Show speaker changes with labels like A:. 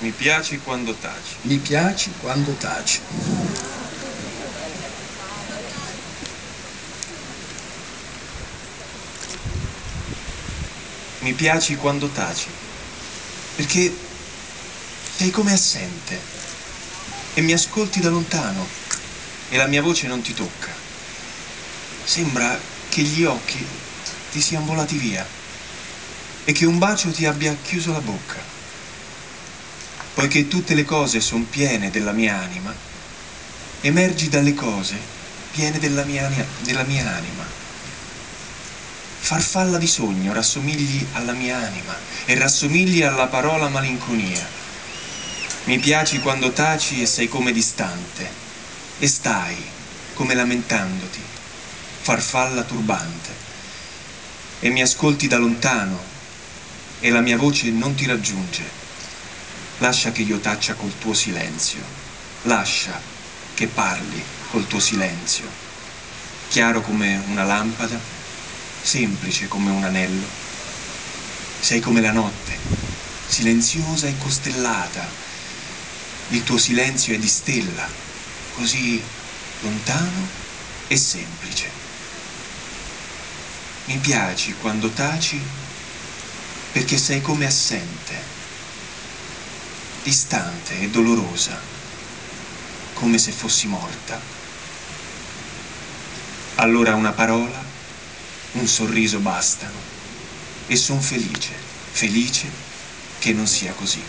A: Mi piaci quando taci.
B: Mi piaci quando taci.
A: Mi piaci quando taci. Perché sei come assente e mi ascolti da lontano e la mia voce non ti tocca. Sembra che gli occhi ti siano volati via e che un bacio ti abbia chiuso la bocca. Poiché tutte le cose sono piene della mia anima, emergi dalle cose piene della mia, della mia anima. Farfalla di sogno, rassomigli alla mia anima e rassomigli alla parola malinconia. Mi piaci quando taci e sei come distante e stai come lamentandoti, farfalla turbante, e mi ascolti da lontano e la mia voce non ti raggiunge. Lascia che io taccia col tuo silenzio, lascia che parli col tuo silenzio, chiaro come una lampada, semplice come un anello. Sei come la notte, silenziosa e costellata. Il tuo silenzio è di stella, così lontano e semplice. Mi piaci quando taci perché sei come assente, distante e dolorosa, come se fossi morta. Allora una parola, un sorriso bastano e son felice, felice che non sia così.